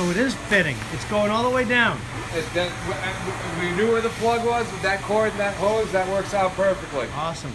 So it is fitting. It's going all the way down. We knew where the plug was with that cord and that hose. That works out perfectly. Awesome.